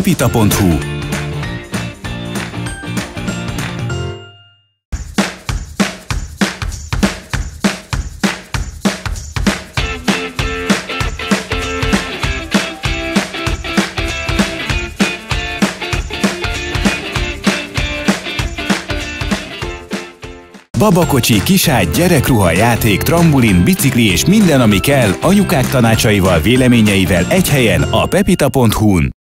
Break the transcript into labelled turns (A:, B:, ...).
A: pepita.hu Babakocsi, kiságy, gyerekruha, játék, trambulin, bicikli és minden, ami kell anyukák tanácsaival, véleményeivel egy helyen a pepita.hu-n.